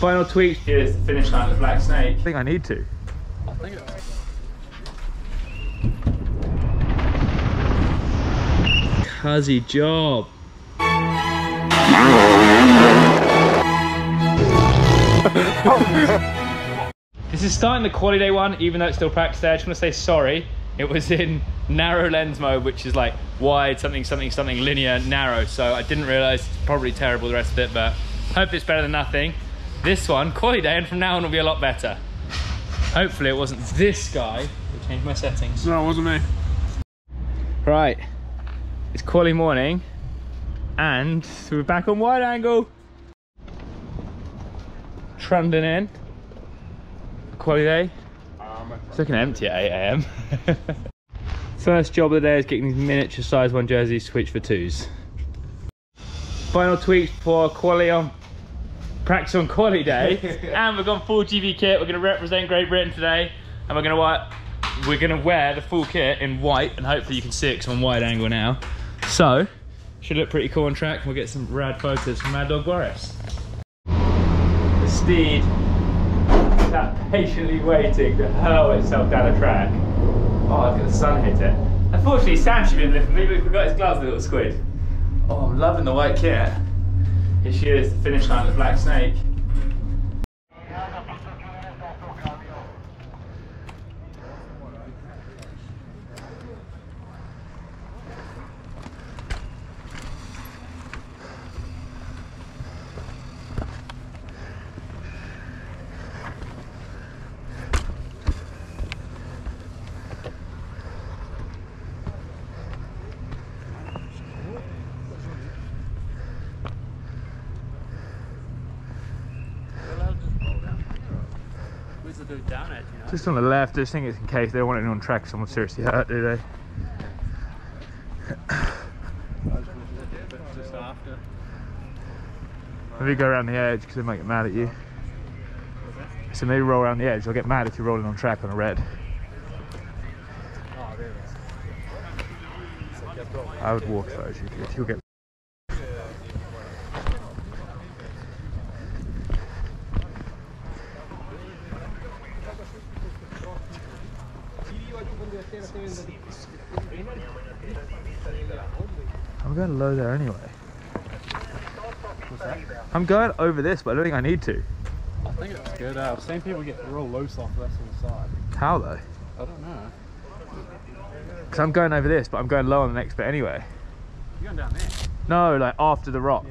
Final tweaks. Here's the finish line of Black Snake. I think I need to. I think it's Cuzzy job. this is starting the quality day one, even though it's still practice day. I just want to say sorry. It was in narrow lens mode, which is like wide, something, something, something, linear, narrow. So I didn't realize it's probably terrible the rest of it, but hope it's better than nothing. This one, quality day, and from now on will be a lot better. Hopefully it wasn't this guy. We'll change my settings. No, it wasn't me. Right, it's quality morning and we're back on wide angle. Trundling in, quality day. It's looking empty at 8 a.m. First job of the day is getting these miniature size one jerseys switched for twos. Final tweaks for quality on practice on quality day and we've gone full GB kit. We're going to represent Great Britain today and we're going to wear, we're going to wear the full kit in white and hopefully you can see it on wide angle now. So, should look pretty cool on track. We'll get some rad photos from Mad Dog Boris. The steed is that patiently waiting to hurl itself down a track. Oh, look at the sun hit it. Unfortunately, Sam should be lifting me, but we forgot his gloves, the little squid. Oh, I'm loving the white kit. Here she is, the finish line of Black Snake. Dude down at, you know? Just on the left, just think it's in case they don't want anyone on track someone seriously hurt, do they? Maybe go around the edge because they might get mad at you. So maybe roll around the edge. They'll get mad if you're rolling on track on a red. Oh, there it is. I would walk you- you'll get I'm going low there anyway. I'm going over this, but I don't think I need to. I think it's good. Uh, I've seen people get real loose off this on the side. How though? I don't know. Because I'm going over this, but I'm going low on the next bit anyway. You're going down there. No, like after the rock.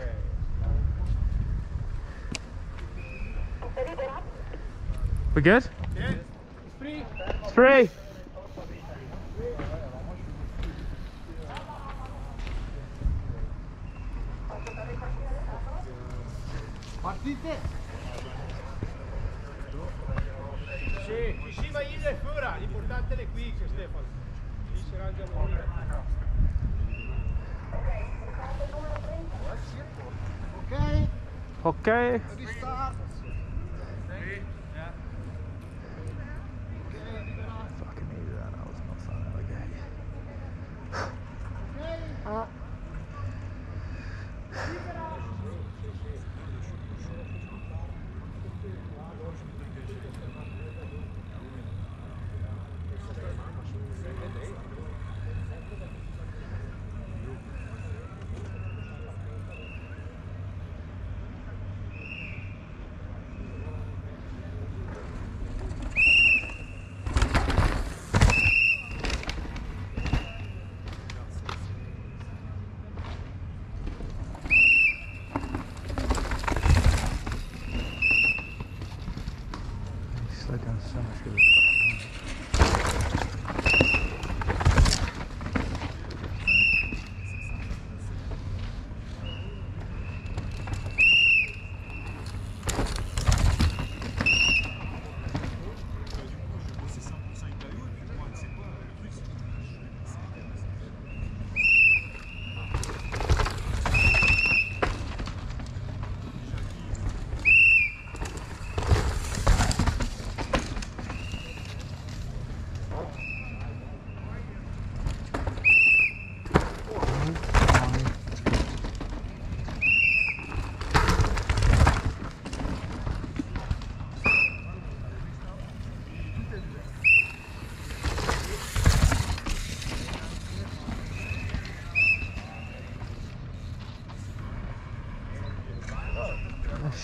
We good? Yeah. It's pretty. It's free. Partite! Sì, ci si va in e fuori, l'importante è qui che Stefano. Lì sarà anche a morire. Ok? Ok?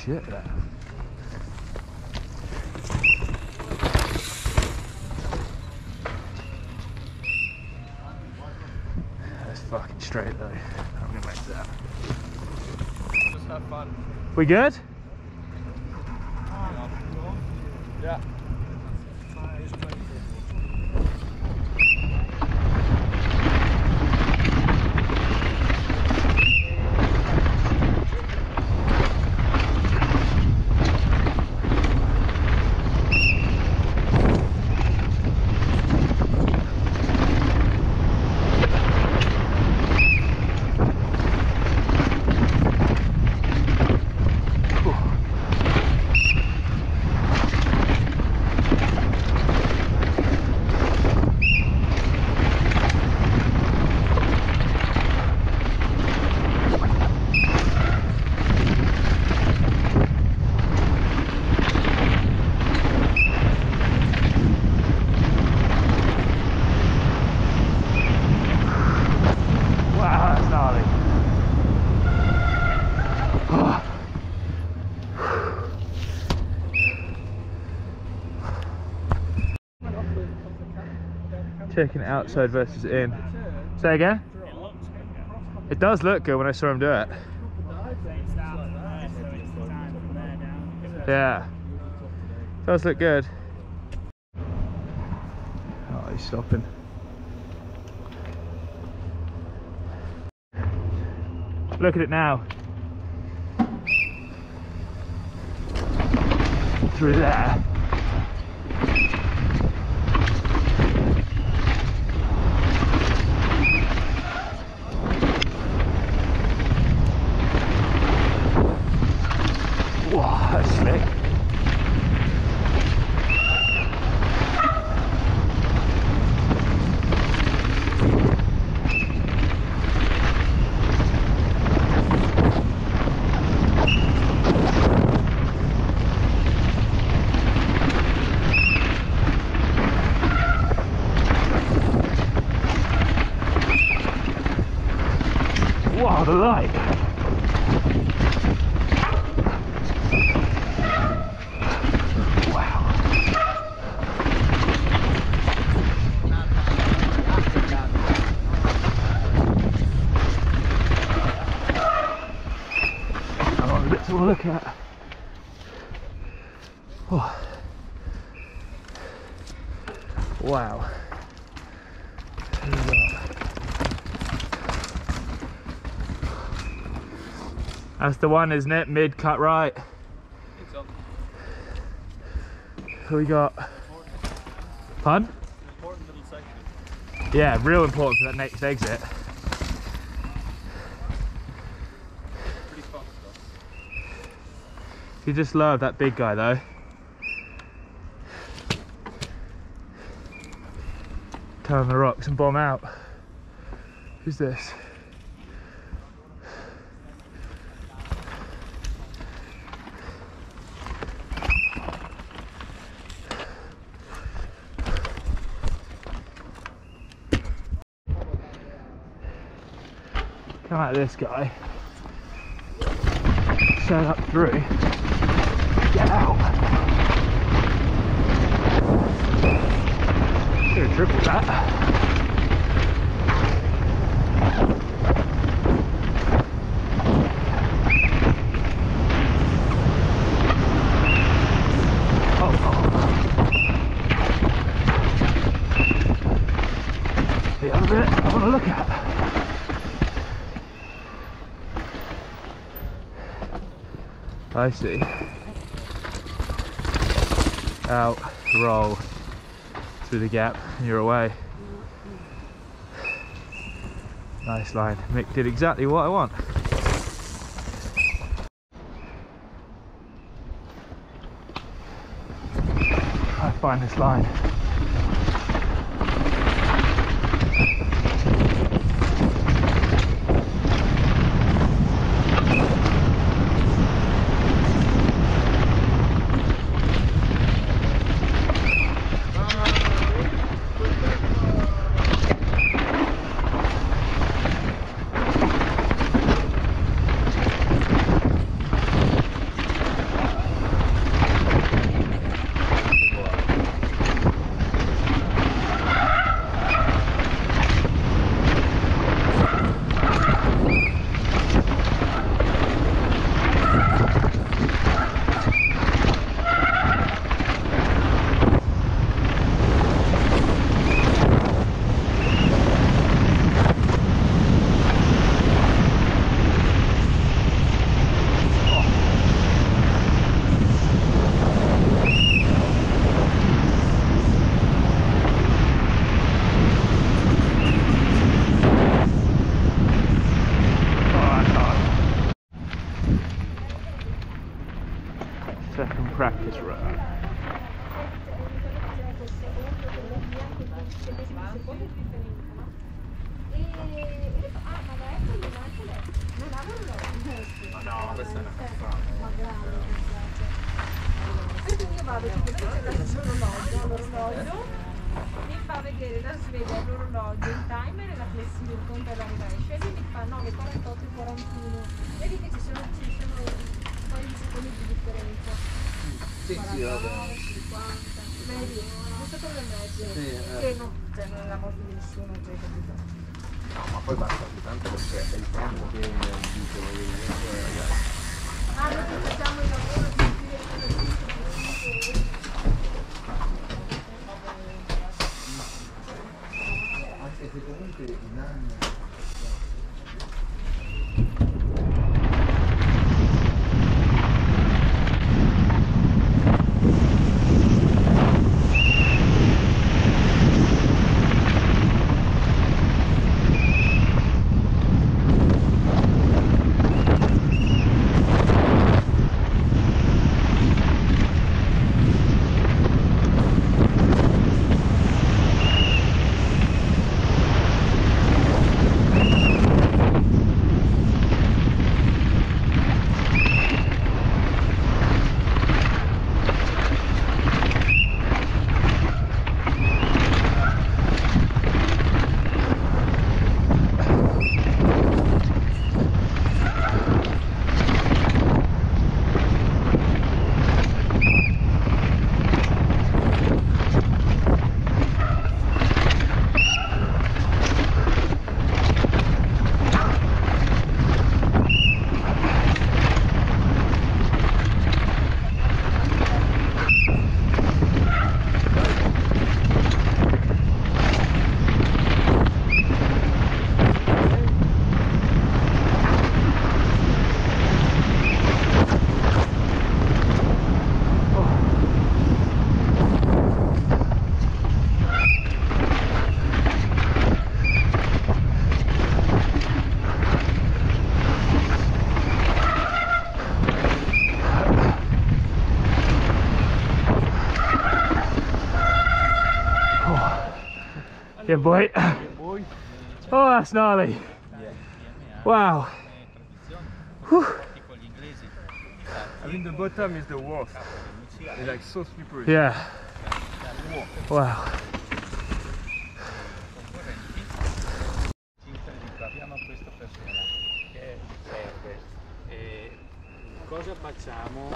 Shit, that. That's fucking straight though. I'm gonna make that. Just have fun. We good? Yeah. Wow, that's gnarly. Checking outside versus in. Say again? It does look good when I saw him do it. Yeah. Does look good. Oh, he's stopping. Look at it now. Through there. Wow, that's slick. Wow, the light. Wow. I want a bit to look at. Oh. Wow. That's the one, isn't it? Mid cut right. Who we got? Pun? Yeah, real important for that next exit. You just love that big guy though. Turn the rocks and bomb out. Who's this? Come at this guy. Set up through. Get out. Tripled that. Oh, oh. The other bit I look at. I see. Out, roll through the gap, and you're away. Nice line. Mick did exactly what I want. I find this line. 41. Vedi che ci sono, ci sono un paio di secondi di differenza. Sì, sì, vabbè. 50. Vedi, non so come mezzo. Sì, eh. Che non, cioè, non è la morte di nessuno, cioè, capito? No, ma poi basta tanto perché è il tempo che dire, ragazzi. Ah, noi facciamo il lavoro di dire Anche se comunque in anni... Yeah, boy. Oh, that's gnarly. Wow. Whew. I mean, the bottom is the worst. It's like so slippery. Yeah. Wow. Abbiamo questa persona che serve. E cosa facciamo?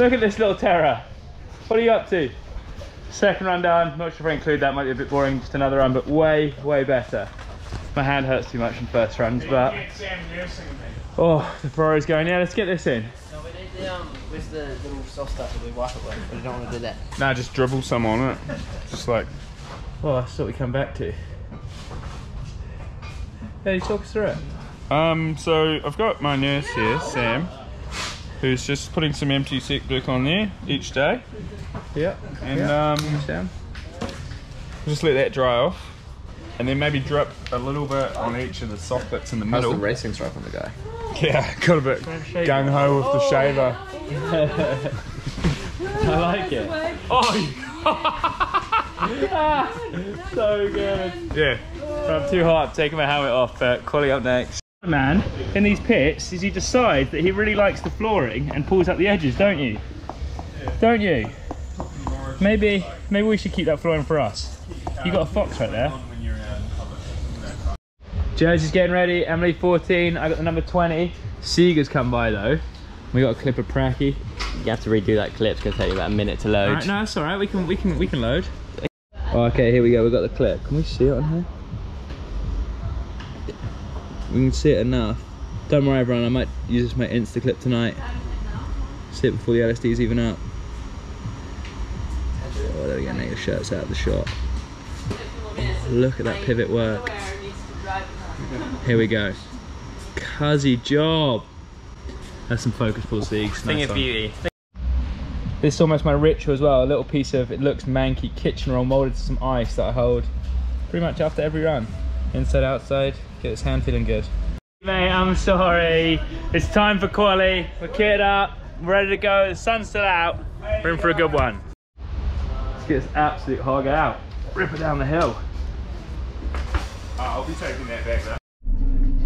Look at this little terror. What are you up to? Second run done. Not sure if I include that. Might be a bit boring. Just another run, but way, way better. My hand hurts too much in first runs, but oh, the Ferrari's going. Yeah, let's get this in. No, we need the, um, where's the little soft stuff that we wipe it with? But I don't want to do that. Nah, just dribble some on it. Just like Well, that's what we come back to. Yeah, you talk us through it. Um, so I've got my nurse here, Sam, who's just putting some antiseptic on there each day, Yeah. and yeah. um, just let that dry off, and then maybe drip a little bit on each of the soft bits in the How's middle. the racing stripe on the guy? yeah, got a bit gung ho with the shaver. I like it. Oh, so good. Yeah, I'm too hot. I'm taking my helmet off. But quality up next. Man, in these pits, is he decides that he really likes the flooring and pulls out the edges, don't you? Don't you? Maybe, maybe we should keep that flooring for us. You got a fox right there. Jersey's getting ready. Emily 14. I got the number 20. Seeger's come by though. We got a clip of Pracky. You have to redo that clip. It's going to take you about a minute to load. Alright, no, it's alright. We can, we can, we can load. Oh, okay, here we go. we've got the clip. Can we see it on here? We can see it enough. Don't worry, everyone. I might use this my Insta clip tonight. See it before the LSD's even up. Oh, there we go. Now your shirt's out of the shot. Oh, look at that pivot work. Here we go. Cuzzy job. That's some focus pull Siegs. Thing Nice of beauty. This is almost my ritual as well. A little piece of, it looks manky, kitchen roll molded to some ice that I hold pretty much after every run. Inside, outside, get this hand feeling good. Mate, I'm sorry. It's time for quali. We're kitted up, we're ready to go. The sun's still out. We're in for a good one. Let's get this absolute hog out. Rip it down the hill. I'll be taking that back. Though.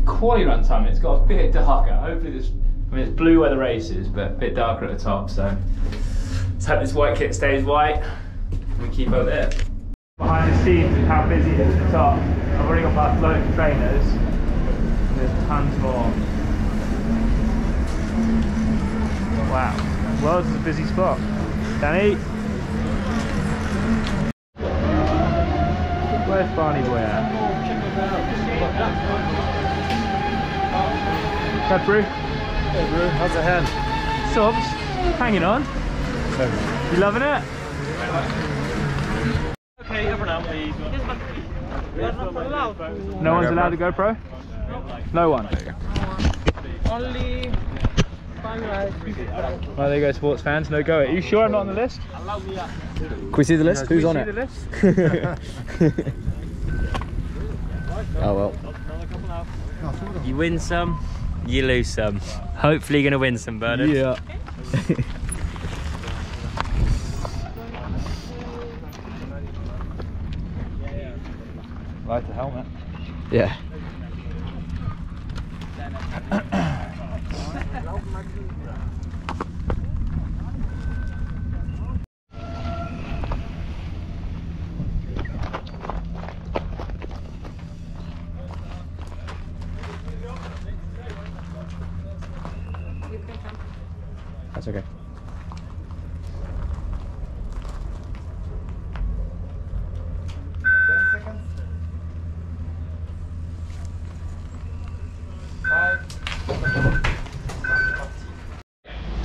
quali run time. It's got a bit darker. Hopefully this, I mean it's blue where the race is, but a bit darker at the top. So let's hope this white kit stays white. And we keep up there. Behind the scenes, and how busy it is at the top. I've already got past loads of trainers. And there's tons more. Wow. Well, this is a busy spot. Danny. Where's Barney Boy at? That brew? Hey, bro, how's the hand? Sobs, hanging on. You loving it? Okay, over now, please. No one's allowed to go pro? No one. Only five rides. There you go, sports fans. No go. Are you sure I'm not on the list? Can we see the list? Who's on it? Oh well. You win some, you lose some. Hopefully you're going to win some, Bernard. Yeah. like the helmet. Yeah.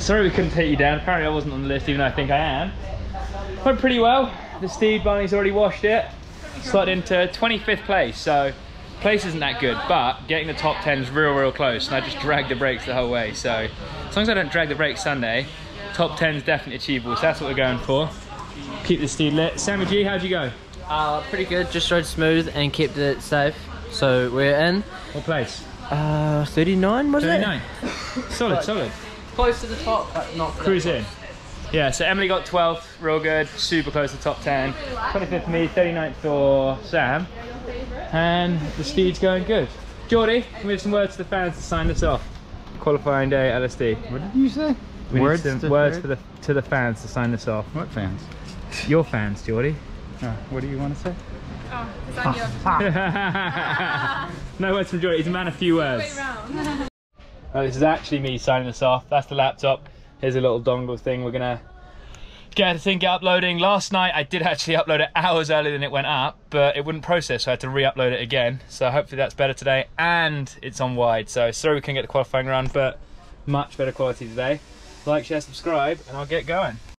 Sorry we couldn't take you down. Apparently I wasn't on the list, even though I think I am. Went pretty well. The Steed Barney's already washed it. Slotted into 25th place, so place isn't that good, but getting the top 10 is real, real close. And I just dragged the brakes the whole way. So as long as I don't drag the brakes Sunday, top 10 is definitely achievable. So that's what we're going for. Keep the Steed lit. Sammy G, how'd you go? Uh, pretty good. Just rode smooth and kept it safe. So we're in. What place? Uh, 39 was 39. Solid, solid. Close to the top, but not Cruise in. Yeah, so Emily got 12th, real good, super close to top 10. 25th me, 39th for Sam. And the Steed's going good. Geordie, can we have some words to the fans to sign this off? Qualifying day LSD. What did you say? We Words need some to- words for the, to the fans to sign this off. What fans? Your fans, Geordie. Uh, what do you want to say? Oh, it's on you. no words from Geordie, he's a man of few words. Oh, this is actually me signing this off. That's the laptop. Here's a little dongle thing. We're gonna get the thing uploading. Last night I did actually upload it hours earlier than it went up, but it wouldn't process, so I had to re-upload it again. So hopefully that's better today, and it's on wide. So sorry we couldn't get the qualifying run, but much better quality today. Like, share, subscribe, and I'll get going.